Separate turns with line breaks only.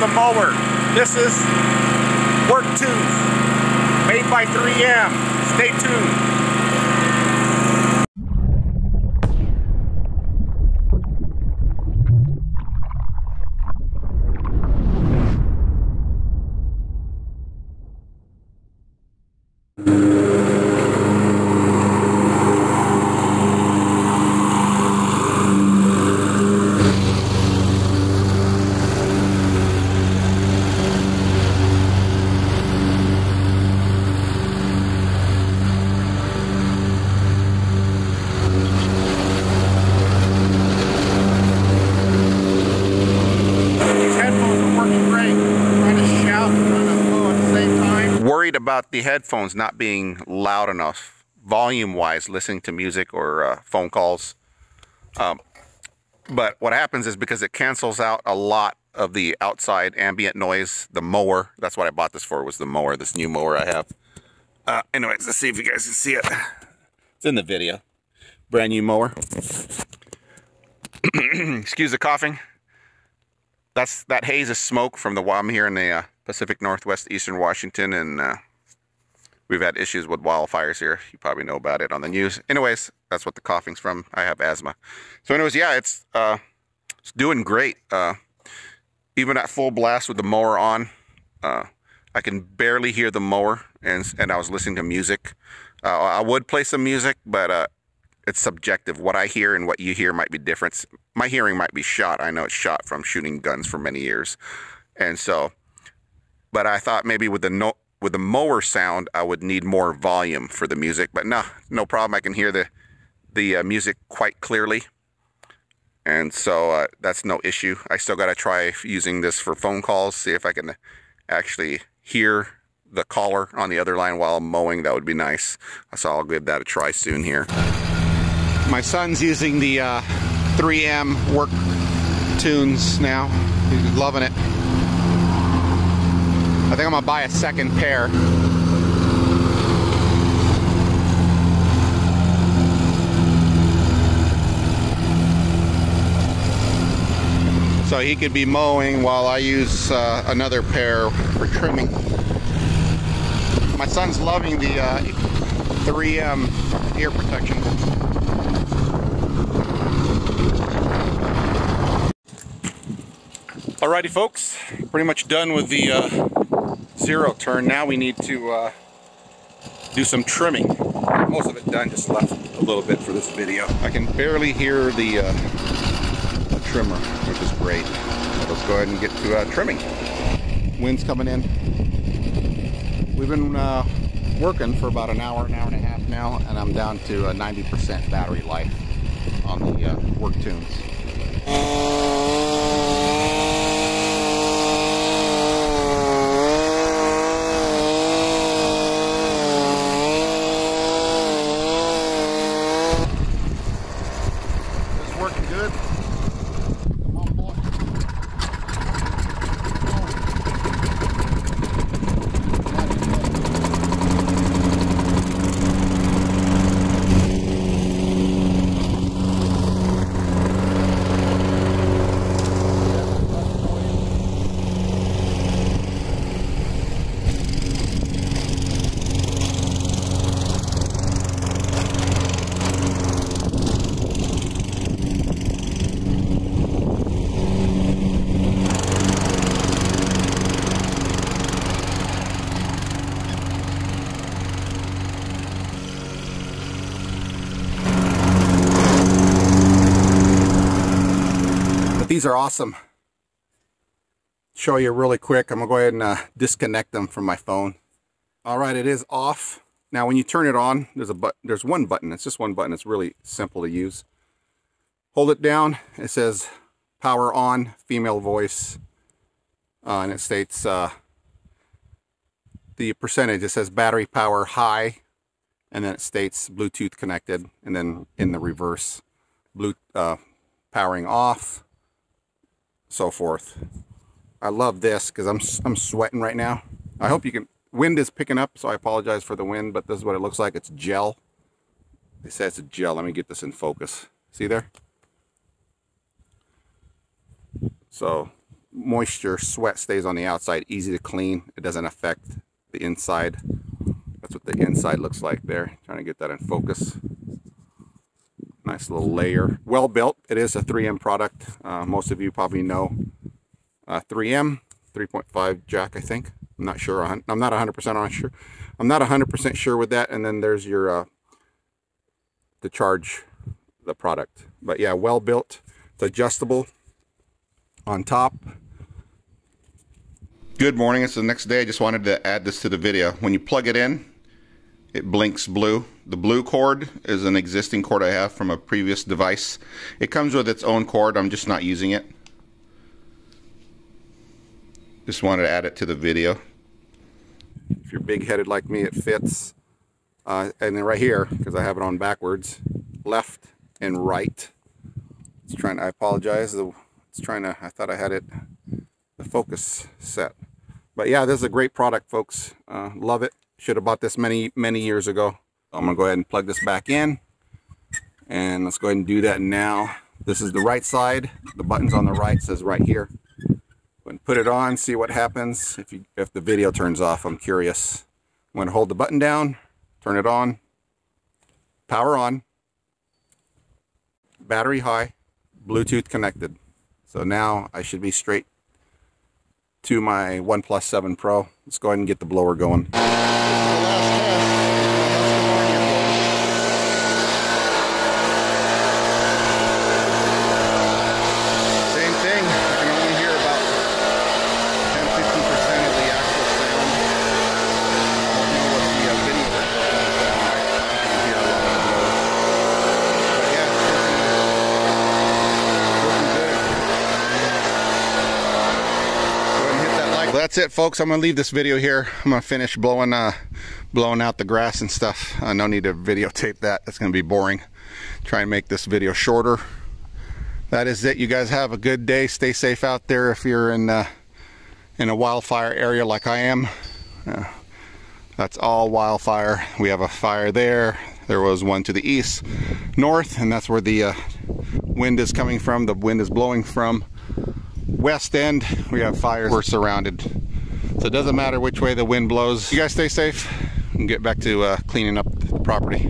the mower. This is Work Tunes, made by 3M. Stay tuned. These headphones are working great. Trying to shout and trying to blow at the same time. Worried about the headphones not being loud enough, volume wise, listening to music or uh, phone calls. Um, but what happens is because it cancels out a lot of the outside ambient noise, the mower. That's what I bought this for. Was the mower? This new mower I have. Uh, anyways, let's see if you guys can see it. It's in the video. Brand new mower. Excuse the coughing. That's that haze is smoke from the I'm here in the uh, Pacific Northwest, Eastern Washington, and uh, we've had issues with wildfires here. You probably know about it on the news. Anyways, that's what the coughing's from. I have asthma. So, anyways, yeah, it's uh, it's doing great. Uh, even at full blast with the mower on, uh, I can barely hear the mower, and and I was listening to music. Uh, I would play some music, but uh, it's subjective. What I hear and what you hear might be different. My hearing might be shot. I know it's shot from shooting guns for many years, and so. But I thought maybe with the no, with the mower sound, I would need more volume for the music. But no, no problem. I can hear the the uh, music quite clearly, and so uh, that's no issue. I still got to try using this for phone calls. See if I can actually hear the caller on the other line while I'm mowing. That would be nice. So I'll give that a try soon here. My son's using the uh, 3M work tunes now. He's loving it. I think I'm gonna buy a second pair. So he could be mowing while I use uh, another pair for trimming. My son's loving the uh, 3M ear protection. Alrighty folks, pretty much done with the uh, zero turn. Now we need to uh, do some trimming. Most of it done, just left a little bit for this video. I can barely hear the, uh, trimmer, which is great. So let's go ahead and get to uh, trimming. Wind's coming in. We've been uh, working for about an hour, an hour and a half now, and I'm down to a 90% battery life on the uh, work tunes. These are awesome. Show you really quick. I'm gonna go ahead and uh, disconnect them from my phone. All right, it is off. Now, when you turn it on, there's a but there's one button. It's just one button. It's really simple to use. Hold it down. It says power on, female voice, uh, and it states uh, the percentage. It says battery power high, and then it states Bluetooth connected, and then in the reverse, blue uh, powering off, so forth. I love this because I'm I'm sweating right now. I hope you can. Wind is picking up, so I apologize for the wind, but this is what it looks like. It's gel. They say it's a gel. Let me get this in focus. See there? So moisture, sweat stays on the outside, easy to clean. It doesn't affect the inside. That's what the inside looks like there. Trying to get that in focus. Nice little layer. Well built. It is a 3M product. Uh, most of you probably know uh, 3M, 3.5 jack, I think. I'm not sure. I'm not 100% on sure. I'm not 100% sure with that. And then there's your uh, to charge the product. But yeah, well built. It's adjustable on top. Good morning. It's the next day. I just wanted to add this to the video. When you plug it in, it blinks blue. The blue cord is an existing cord I have from a previous device. It comes with its own cord. I'm just not using it. Just wanted to add it to the video. If you're big-headed like me, it fits. Uh, and then right here, because I have it on backwards, left and right. It's trying. I apologize. It's trying to. I thought I had it. The focus set. But yeah, this is a great product, folks. Uh, love it. Should have bought this many, many years ago. I'm to go ahead and plug this back in. And let's go ahead and do that now. This is the right side. The button's on the right, says right here. Go and put it on, see what happens. If, you, if the video turns off, I'm curious. I'm to hold the button down, turn it on, power on, battery high, Bluetooth connected. So now I should be straight to my OnePlus 7 Pro. Let's go ahead and get the blower going. That's it folks. I'm gonna leave this video here. I'm gonna finish blowing uh blowing out the grass and stuff. Uh, no need to videotape that. That's gonna be boring. Try and make this video shorter. That is it. You guys have a good day. Stay safe out there if you're in uh, in a wildfire area like i am. Uh, that's all wildfire. We have a fire there. There was one to the east north and that's where the uh, wind is coming from. The wind is blowing from west end, we have fires. We're surrounded. So it doesn't matter which way the wind blows. You guys stay safe and get back to uh, cleaning up the property.